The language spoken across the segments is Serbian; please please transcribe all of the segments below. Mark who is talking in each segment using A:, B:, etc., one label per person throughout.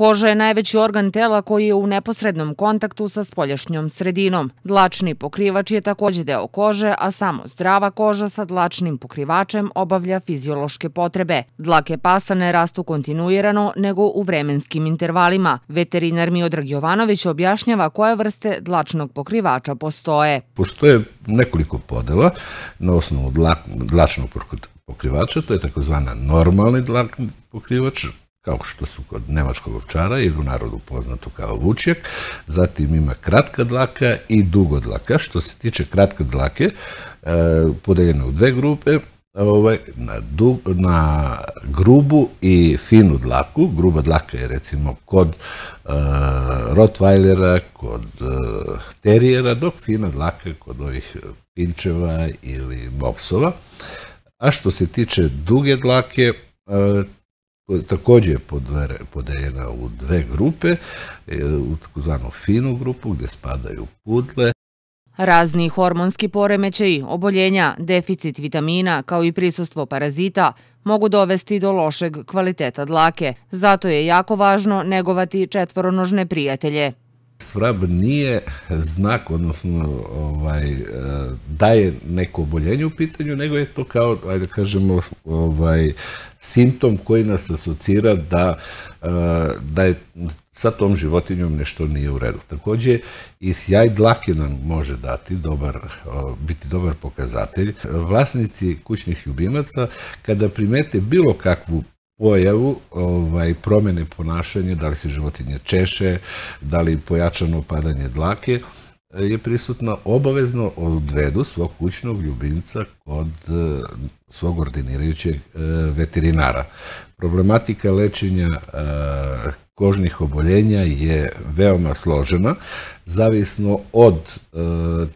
A: Koža je najveći organ tela koji je u neposrednom kontaktu sa spoljašnjom sredinom. Dlačni pokrivač je takođe deo kože, a samo zdrava koža sa dlačnim pokrivačem obavlja fiziološke potrebe. Dlake pasa ne rastu kontinuirano, nego u vremenskim intervalima. Veterinar Miodrag Jovanović objašnjava koje vrste dlačnog pokrivača postoje.
B: Postoje nekoliko podela na osnovu dlačnog pokrivača, to je takozvana normalni dlakni pokrivač, kao što su kod nemačkog ovčara ili u narodu poznato kao vučjak. Zatim ima kratka dlaka i dugo dlaka. Što se tiče kratke dlake, e, podeljene u dve grupe, ovaj, na, na grubu i finu dlaku. Gruba dlaka je recimo kod uh, Rottweilera, kod uh, terijera, dok fina dlaka kod ovih pinčeva ili mopsova. A što se tiče duge dlake, uh, takođe je podeljena u dve grupe, u takozvanu finu grupu gde spadaju pudle,
A: Razni hormonski poremećaji, oboljenja, deficit vitamina kao i prisustvo parazita mogu dovesti do lošeg kvaliteta dlake. Zato je jako važno negovati četvoronožne prijatelje.
B: Svrab nije znak, odnosno ovaj, daje neko oboljenje u pitanju, nego je to kao, ajde da kažemo, ovaj, simptom koji nas asocira da, da je sa tom životinjom nešto nije u redu. Takođe, i sjaj dlake nam može dati dobar, biti dobar pokazatelj. Vlasnici kućnih ljubimaca, kada primete bilo kakvu pojavu ovaj, promene ponašanja, da li se životinje češe, da li pojačano padanje dlake, je prisutna obavezno odvedu svog kućnog ljubimca kod e, svog ordinirajućeg e, veterinara. Problematika lečenja e, kožnih oboljenja je veoma složena, zavisno od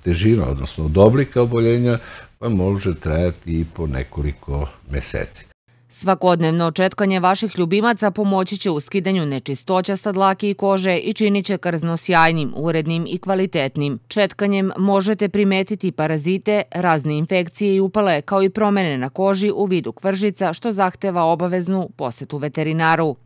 B: težina, odnosno od oblika oboljenja, pa može trajati i po nekoliko meseci.
A: Svakodnevno očetkanje vaših ljubimaca pomoći će u skidanju nečistoća sa dlake i kože i činit će krzno sjajnim, urednim i kvalitetnim. Četkanjem možete primetiti parazite, razne infekcije i upale, kao i promene na koži u vidu kvržica, što zahteva obaveznu posetu veterinaru.